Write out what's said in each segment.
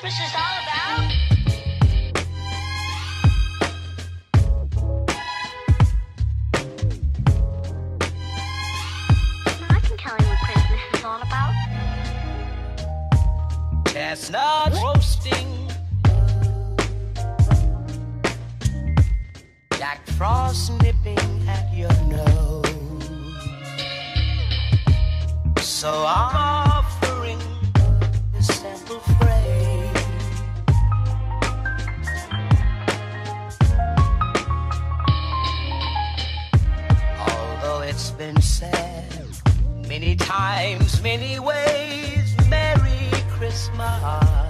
Christmas is all about? I can tell you what Christmas is all about. Chestnuts roasting Jack Frost nipping at your nose. So I'm been said many times, many ways, Merry Christmas.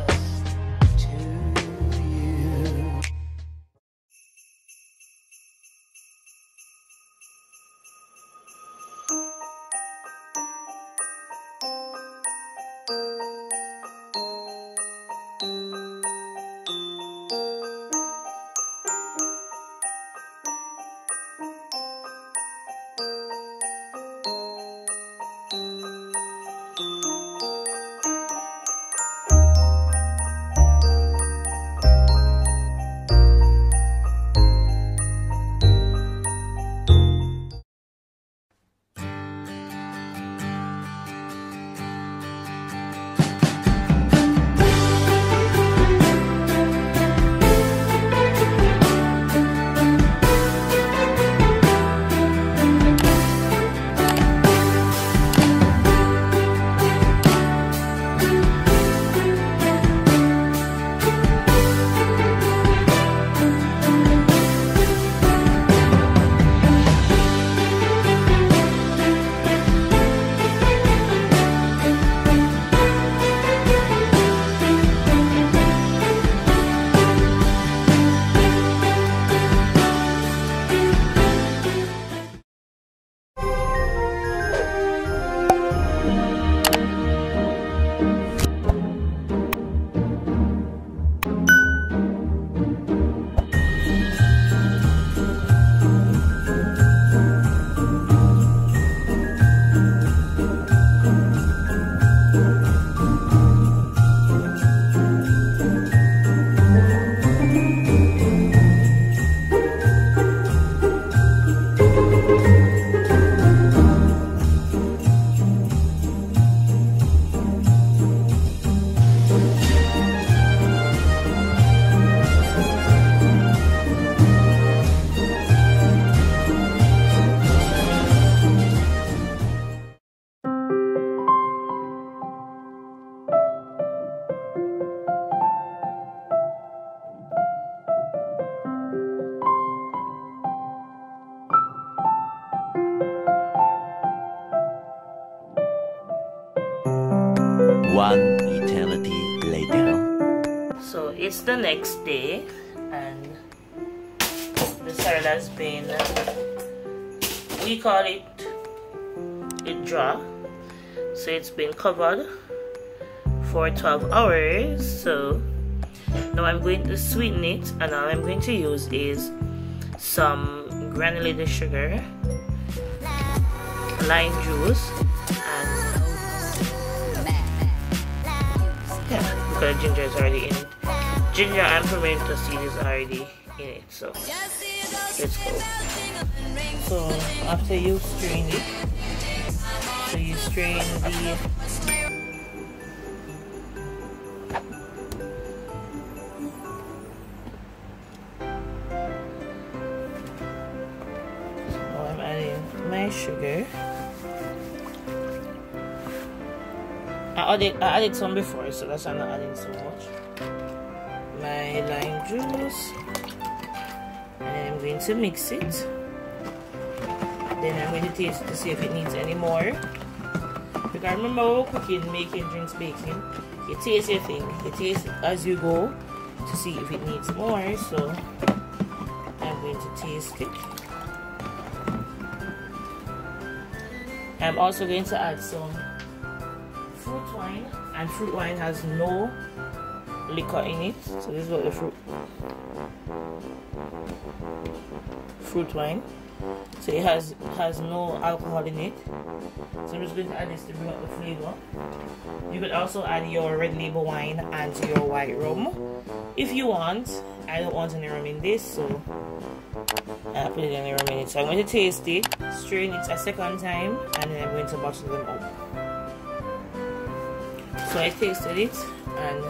One eternity later. So it's the next day and the sorrel has been we call it it draw. So it's been covered for 12 hours. So now I'm going to sweeten it and all I'm going to use is some granulated sugar, lime juice because ginger is already in it. Ginger and pimento seed is already in it, so let's go. So after you strain it, so you strain the sugar. I added, I added some before, so that's why I'm not adding so much. My lime juice. And I'm going to mix it. Then I'm going to taste to see if it needs any more. Because remember cooking, making drinks, baking, you taste your thing. You taste as you go to see if it needs more. So I'm going to taste it. I'm also going to add some fruit wine and fruit wine has no liquor in it. So this is what the fruit fruit wine. So it has has no alcohol in it. So I'm just going to add this to bring up the flavor. You could also add your red label wine and your white rum. If you want I don't want any rum in this so I put it in the rum in it. So I'm going to taste it strain it a second time and then I'm going to bottle them up so I tasted it and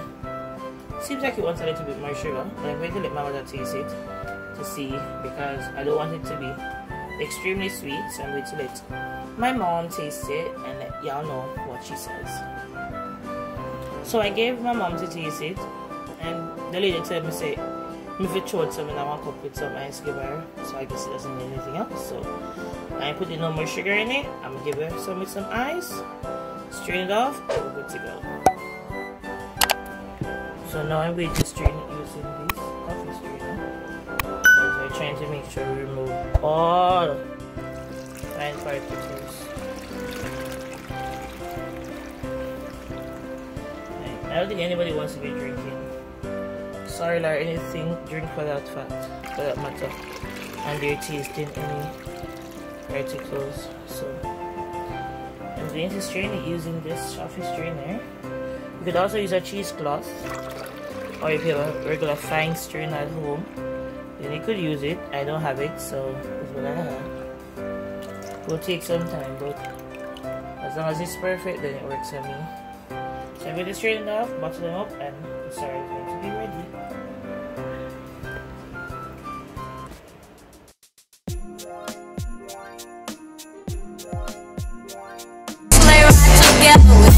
seems like it wants a little bit more sugar but I'm going to let my mother taste it to see because I don't want it to be extremely sweet. So I'm going to let my mom taste it and let y'all know what she says. So I gave my mom to taste it and the lady told me say if it showed some and I want to cup with some ice give her so I guess it doesn't need anything else. So I put no more sugar in it. I'm gonna give her some with some ice strain it off we're good to go so now I'm going to strain it using this coffee strainer. Because we're trying to make sure we remove all fine particles. I don't think anybody wants to be drinking sorrel or anything drink for that fat for that matter and they're tasting any particles so I'm going to strain it using this coffee strainer you could also use a cheesecloth or if you have a regular fine strainer at home then you could use it. I don't have it so it's what I have. Will take some time but as long as it's perfect then it works for me. So I'm going to straighten it off bottle them up and sorrel is going to be ready together